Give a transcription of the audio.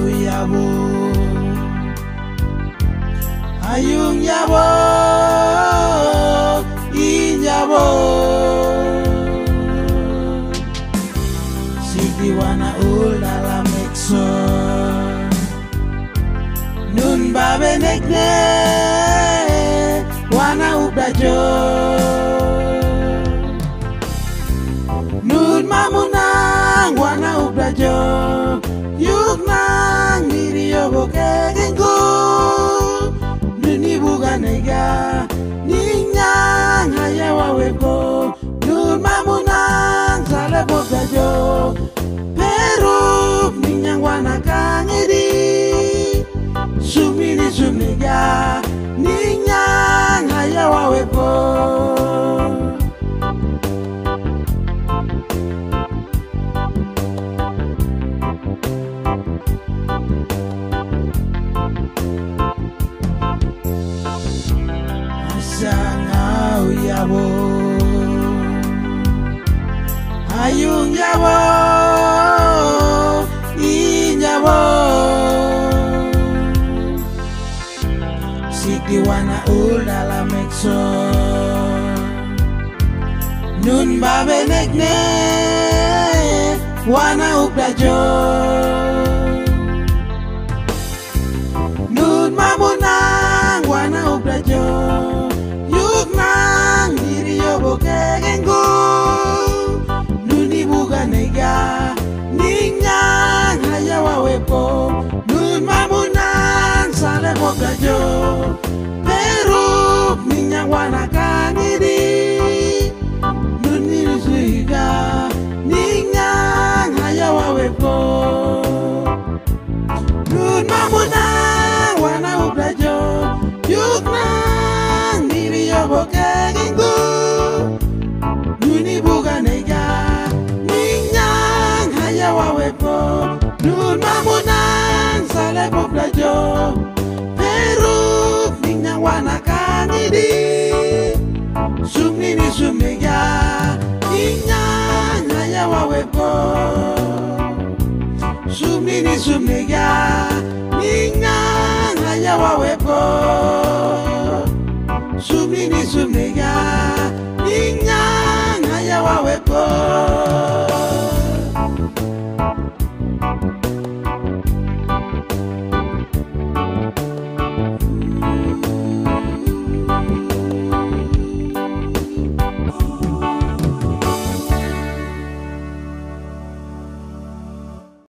Ayaw yabo Ayung yabo Inyabo Siti wana la mekso Nun babenekne Wana ubajo Nun mamunang Wana ubajo ngibukeke ngu ninibukaneka ninyanga yewaweko nulmamuna nzalebobyajo peru ninyangwana kangedi suminisumnija ninyanga yewaweko hay un yabo, iñabo. Sitiwana ula la mexo. Nun babenegne, wana jo. Nun mamu moga yo Peru, miña guanaca suminizumega inyanya yawawepo suminizumega inyanya Sumini suminizumega